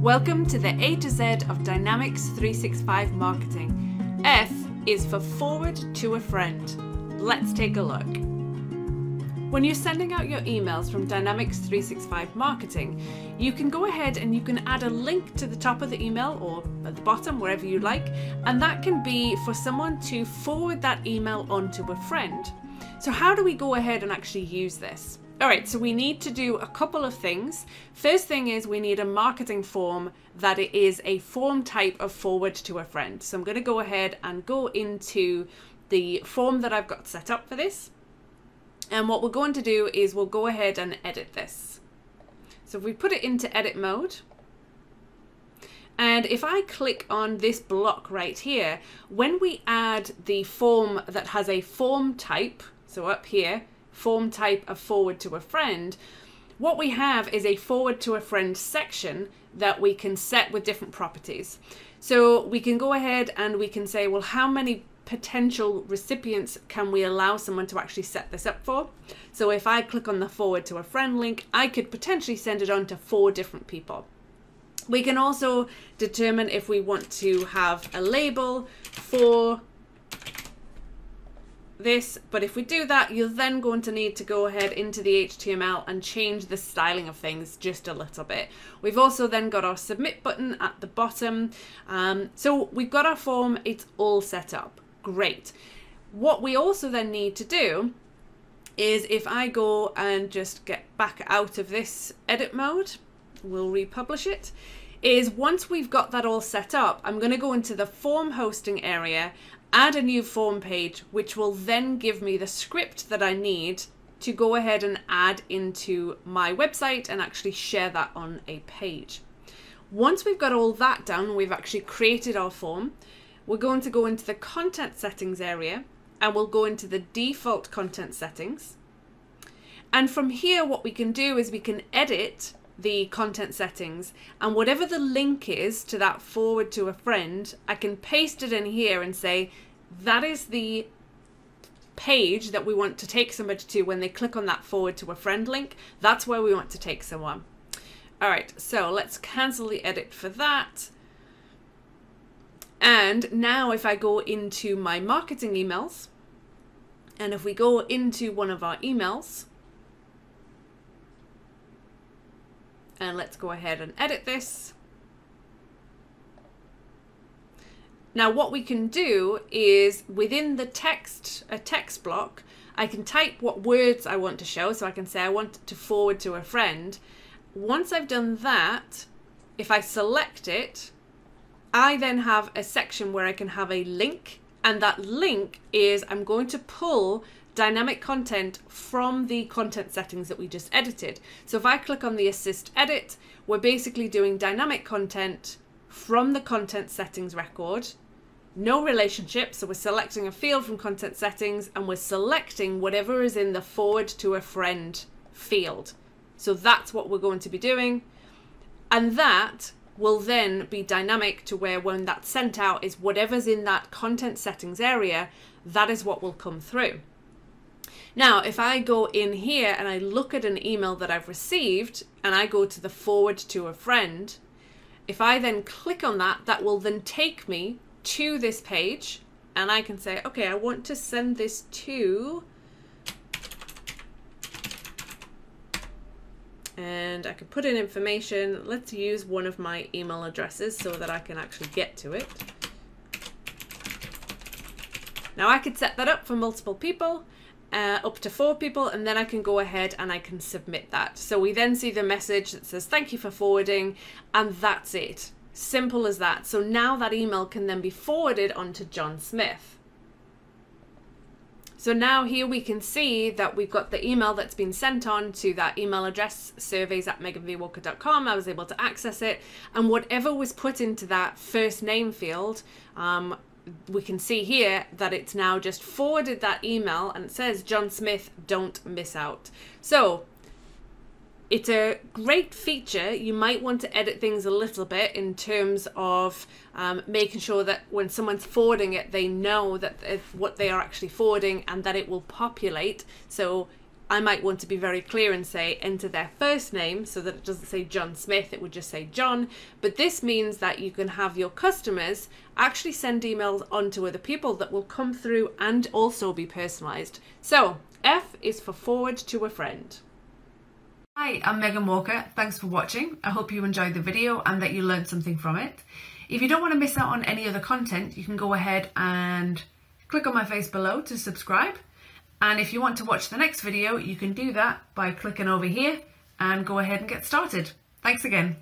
Welcome to the A to Z of Dynamics 365 marketing. F is for forward to a friend. Let's take a look. When you're sending out your emails from Dynamics 365 Marketing, you can go ahead and you can add a link to the top of the email or at the bottom, wherever you like, and that can be for someone to forward that email on to a friend. So, how do we go ahead and actually use this? All right, so we need to do a couple of things. First thing is we need a marketing form that it is a form type of forward to a friend. So I'm going to go ahead and go into the form that I've got set up for this. And what we're going to do is we'll go ahead and edit this. So if we put it into edit mode, and if I click on this block right here, when we add the form that has a form type, so up here, form type of forward to a friend, what we have is a forward to a friend section that we can set with different properties. So we can go ahead and we can say, well, how many potential recipients can we allow someone to actually set this up for? So if I click on the forward to a friend link, I could potentially send it on to four different people. We can also determine if we want to have a label for this, but if we do that, you're then going to need to go ahead into the HTML and change the styling of things just a little bit. We've also then got our submit button at the bottom. Um, so we've got our form, it's all set up. Great. What we also then need to do is if I go and just get back out of this edit mode, we'll republish it, is once we've got that all set up, I'm going to go into the form hosting area add a new form page, which will then give me the script that I need to go ahead and add into my website and actually share that on a page. Once we've got all that done, we've actually created our form, we're going to go into the content settings area and we'll go into the default content settings. And from here, what we can do is we can edit the content settings and whatever the link is to that forward to a friend, I can paste it in here and say, that is the page that we want to take somebody to when they click on that forward to a friend link. That's where we want to take someone. All right, so let's cancel the edit for that. And now if I go into my marketing emails, and if we go into one of our emails, And let's go ahead and edit this. Now what we can do is within the text, a text block, I can type what words I want to show. So I can say I want to forward to a friend. Once I've done that, if I select it, I then have a section where I can have a link and that link is I'm going to pull dynamic content from the content settings that we just edited. So if I click on the assist edit, we're basically doing dynamic content from the content settings record. No relationship, so we're selecting a field from content settings and we're selecting whatever is in the forward to a friend field. So that's what we're going to be doing. And that will then be dynamic to where when that's sent out is whatever's in that content settings area, that is what will come through. Now, if I go in here and I look at an email that I've received and I go to the forward to a friend, if I then click on that, that will then take me to this page and I can say, okay, I want to send this to, and I can put in information. Let's use one of my email addresses so that I can actually get to it. Now I could set that up for multiple people uh, up to four people and then I can go ahead and I can submit that. So we then see the message that says thank you for forwarding and that's it. Simple as that. So now that email can then be forwarded onto John Smith. So now here we can see that we've got the email that's been sent on to that email address, surveys at meganvwalker.com. I was able to access it. And whatever was put into that first name field, um, we can see here that it's now just forwarded that email and it says John Smith, don't miss out. So it's a great feature. You might want to edit things a little bit in terms of um, making sure that when someone's forwarding it, they know that what they are actually forwarding and that it will populate. So I might want to be very clear and say enter their first name so that it doesn't say John Smith, it would just say John. But this means that you can have your customers actually send emails on to other people that will come through and also be personalized. So F is for forward to a friend. Hi, I'm Megan Walker. Thanks for watching. I hope you enjoyed the video and that you learned something from it. If you don't want to miss out on any other content, you can go ahead and click on my face below to subscribe. And if you want to watch the next video, you can do that by clicking over here and go ahead and get started. Thanks again.